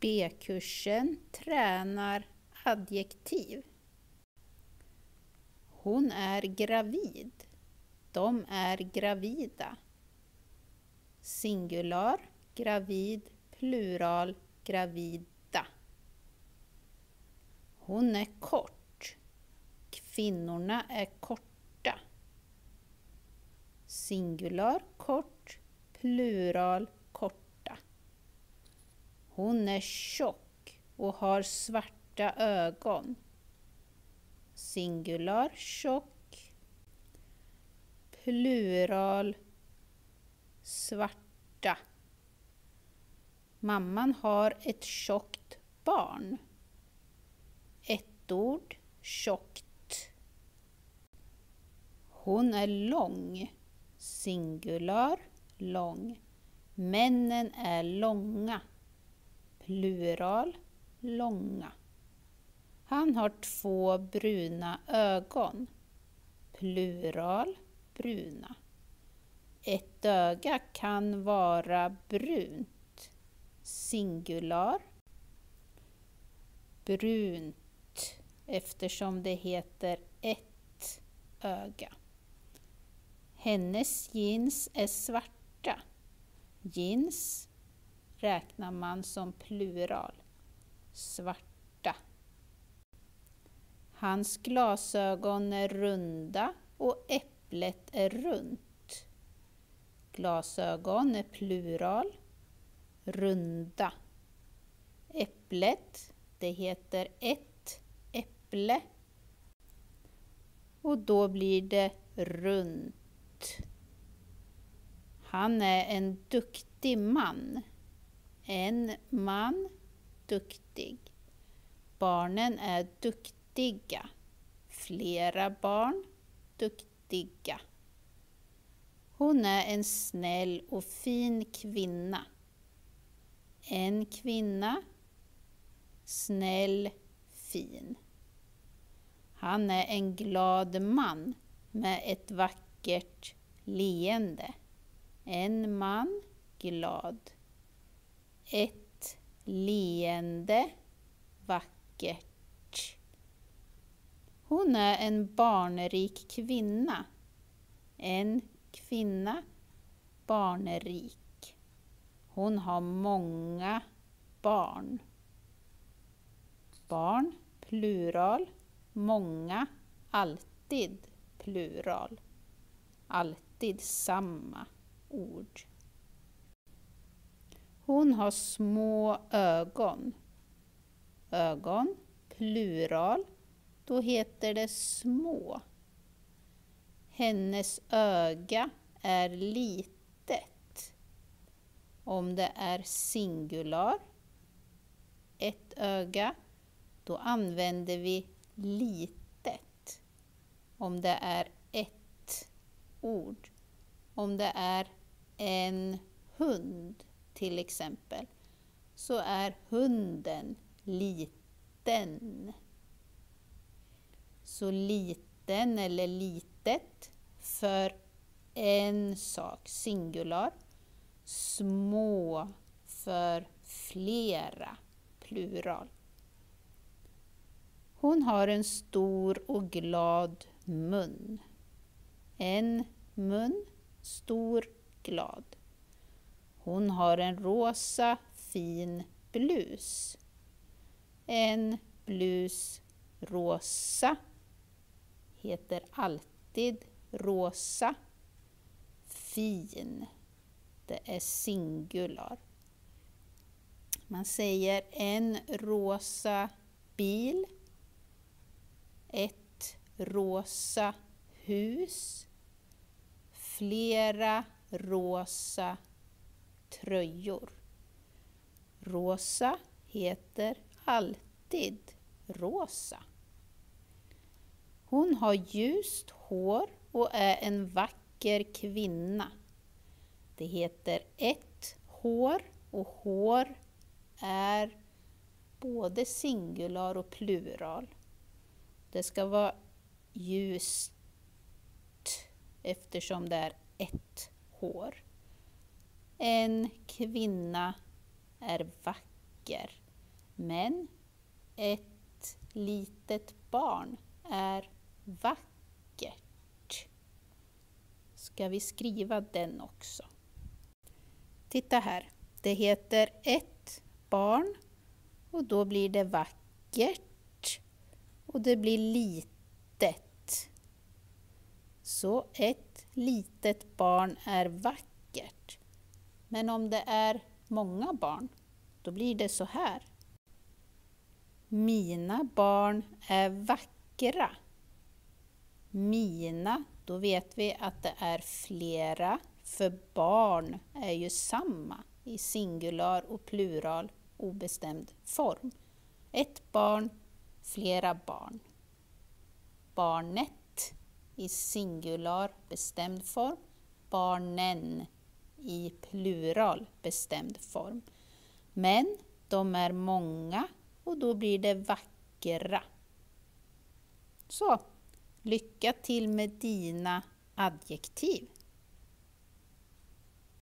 B-kursen tränar adjektiv. Hon är gravid. De är gravida. Singular, gravid, plural, gravida. Hon är kort. Kvinnorna är korta. Singular, kort, plural. Hon är tjock och har svarta ögon. Singular, tjock, plural, svarta. Mamman har ett tjockt barn. Ett ord, tjockt. Hon är lång. Singular, lång. Männen är långa. Plural, långa. Han har två bruna ögon. Plural, bruna. Ett öga kan vara brunt. Singular. Brunt eftersom det heter ett öga. Hennes jeans är svarta. Jeans räknar man som plural. Svarta. Hans glasögon är runda och äpplet är runt. Glasögon är plural. Runda. Äpplet, det heter ett äpple. Och då blir det runt. Han är en duktig man. En man, duktig. Barnen är duktiga. Flera barn, duktiga. Hon är en snäll och fin kvinna. En kvinna, snäll, fin. Han är en glad man med ett vackert leende. En man, glad. Ett leende, vackert. Hon är en barnrik kvinna. En kvinna, barnrik. Hon har många barn. Barn, plural. Många, alltid plural. Alltid samma ord. Hon har små ögon. Ögon, plural. Då heter det små. Hennes öga är litet. Om det är singular, ett öga, då använder vi litet. Om det är ett ord. Om det är en hund till exempel, så är hunden liten. Så liten eller litet för en sak, singular. Små för flera, plural. Hon har en stor och glad mun. En mun, stor, glad. Hon har en rosa fin blus. En blus rosa heter alltid rosa. Fin. Det är singular. Man säger en rosa bil. Ett rosa hus. Flera rosa tröjor. Rosa heter alltid rosa. Hon har ljust hår och är en vacker kvinna. Det heter ett hår och hår är både singular och plural. Det ska vara ljust eftersom det är ett hår. En kvinna är vacker. Men ett litet barn är vackert. Ska vi skriva den också? Titta här, det heter ett barn och då blir det vackert och det blir litet. Så ett litet barn är vackert. Men om det är många barn, då blir det så här. Mina barn är vackra. Mina, då vet vi att det är flera, för barn är ju samma i singular och plural obestämd form. Ett barn, flera barn. Barnet i singular bestämd form, barnen i plural bestämd form. Men de är många och då blir det vackra. Så, lycka till med dina adjektiv.